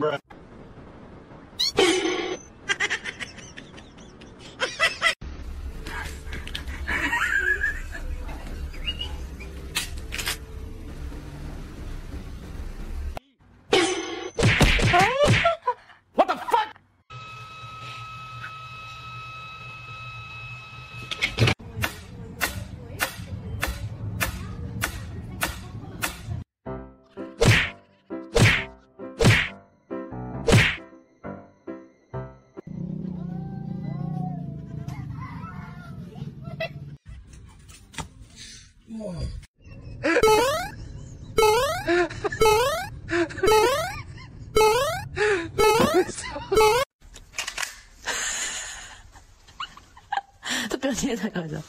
这れだから。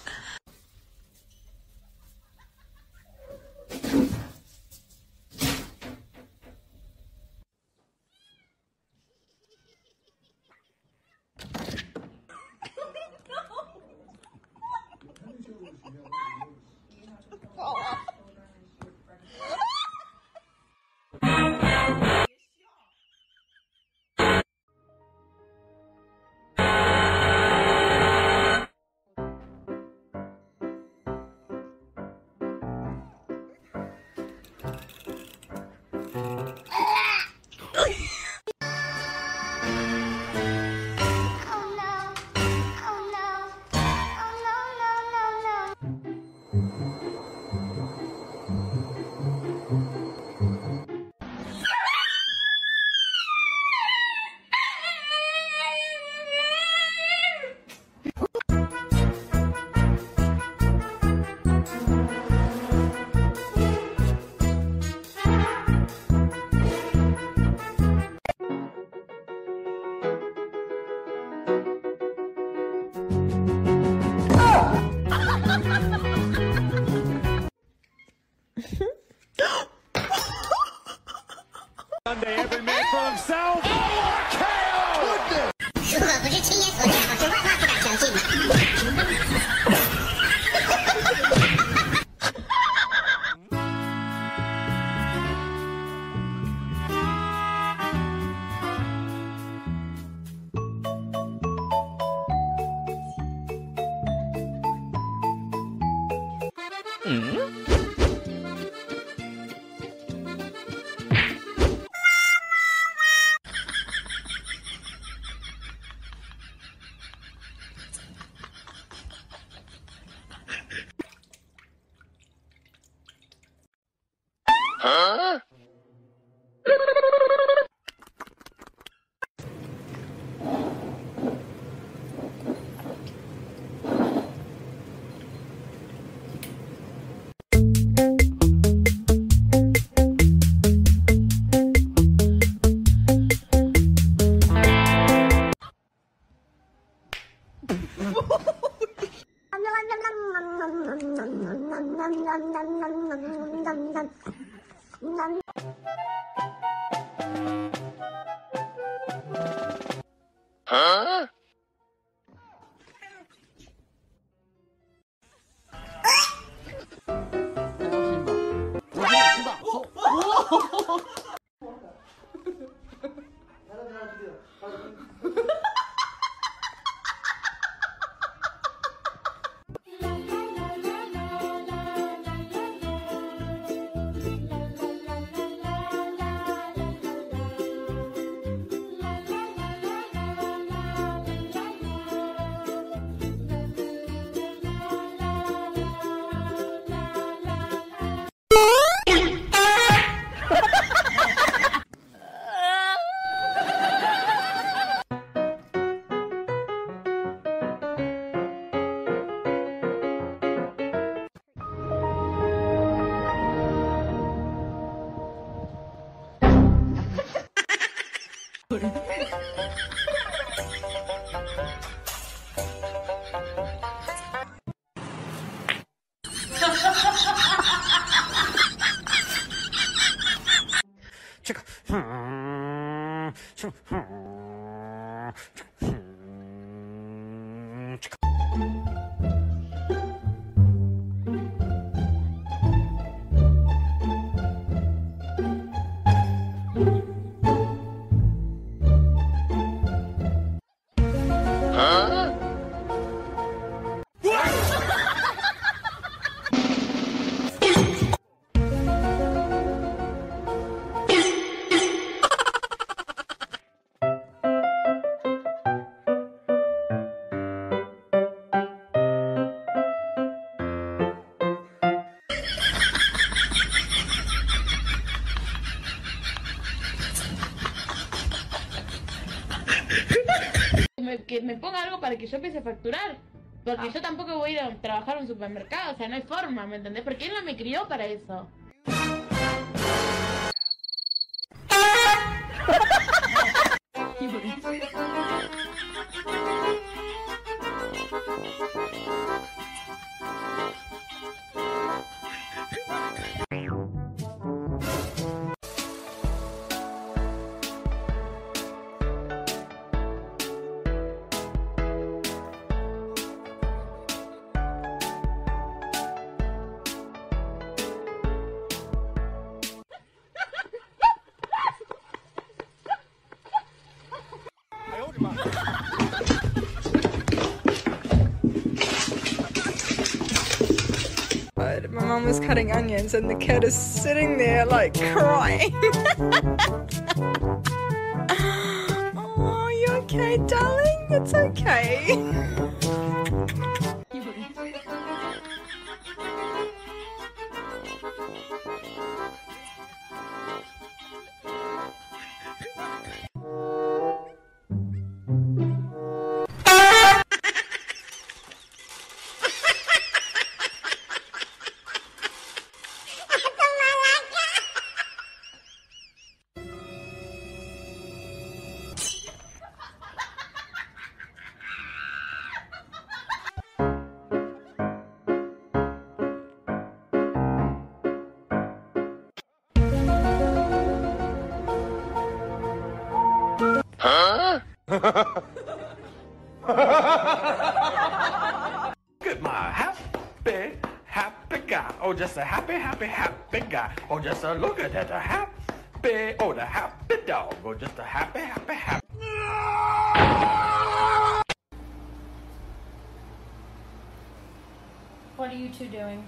Para que yo empiece a facturar. Porque Ah. yo tampoco voy a ir a trabajar en un supermercado, o sea, no hay forma, ¿me entendés? Porque él no me crió para eso. Mum was cutting onions and the kid is sitting there like crying. oh, you okay, darling? It's okay. At my happy, happy guy. Oh, just a happy, happy, happy guy. Oh, just a look at that, a happy, oh, the happy dog. Oh, just a happy, happy, happy. What are you two doing?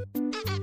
Mm-mm.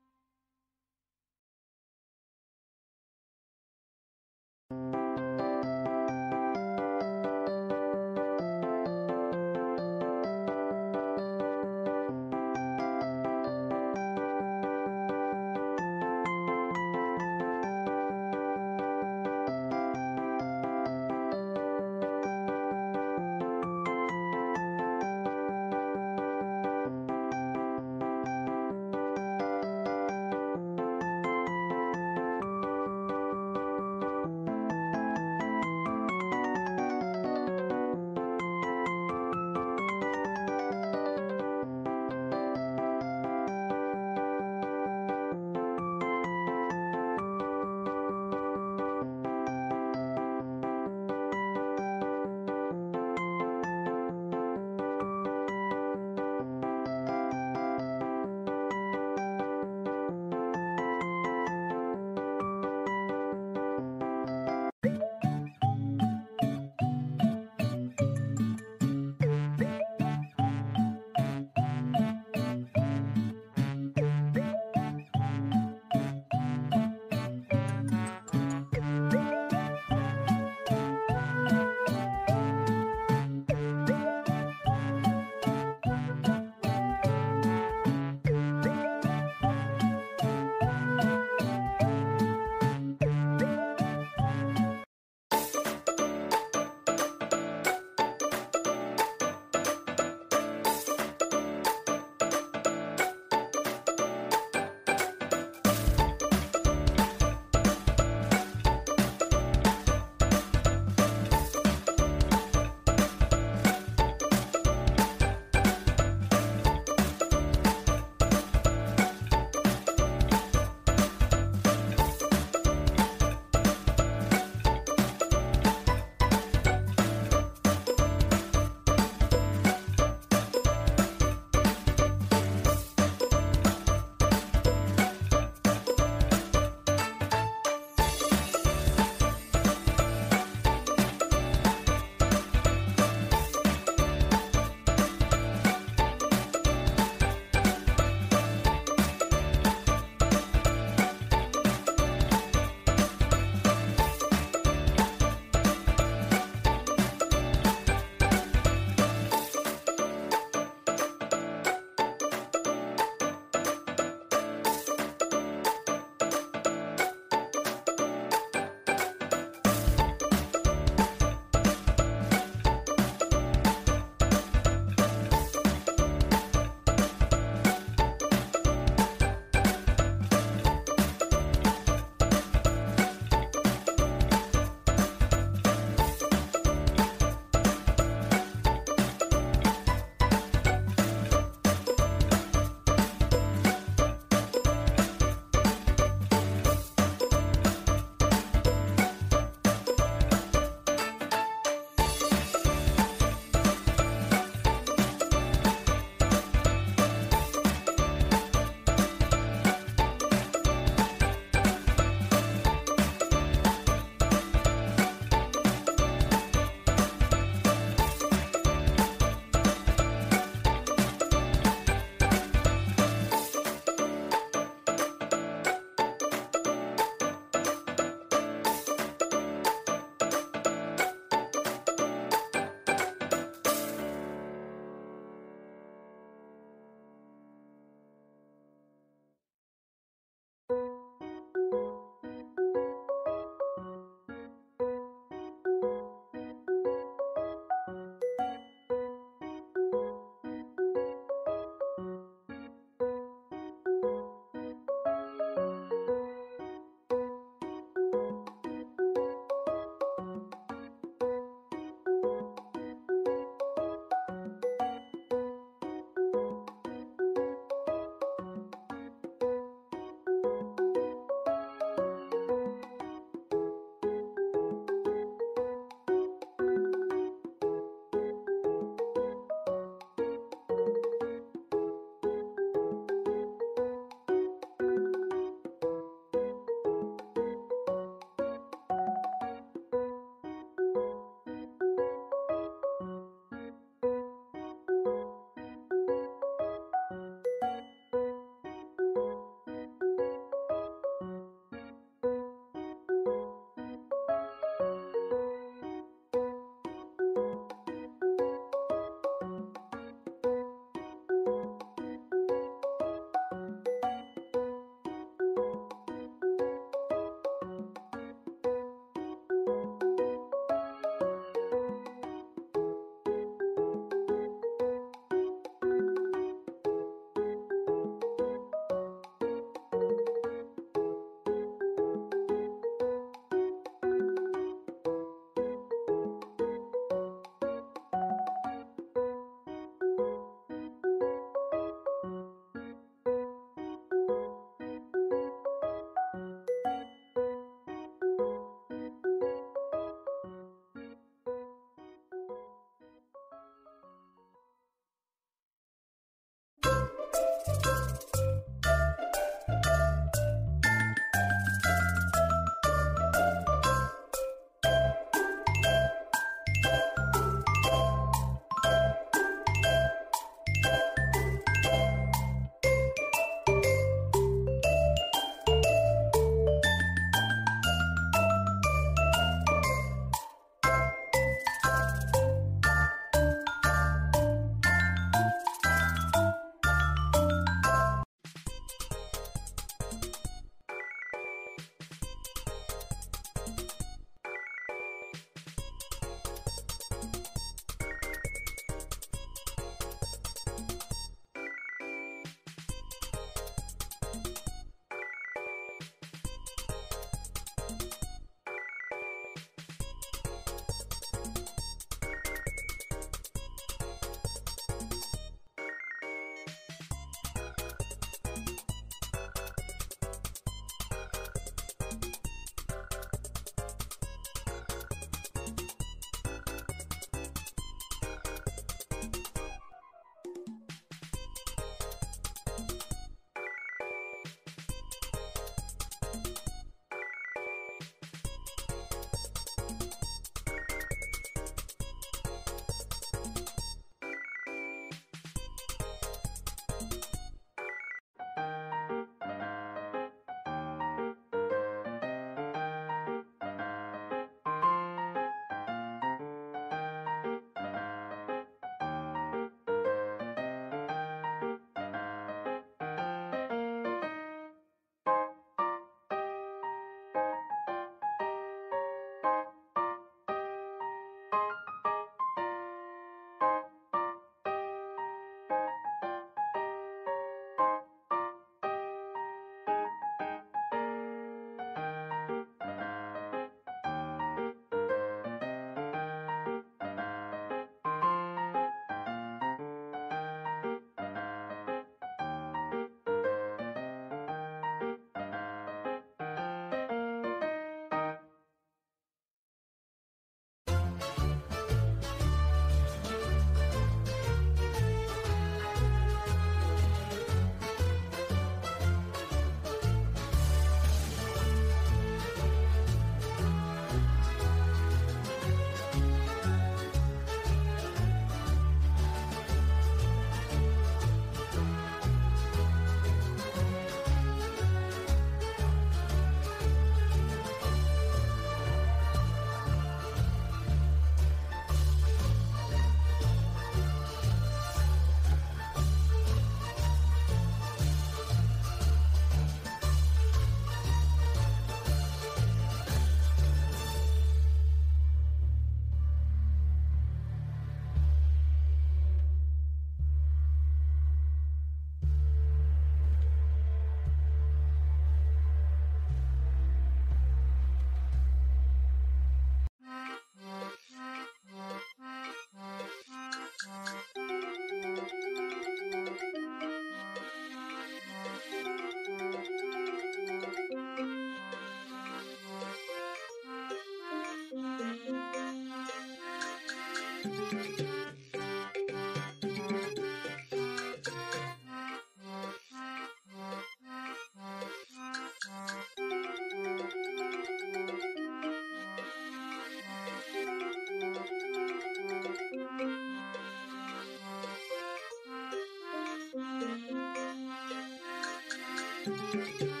Thank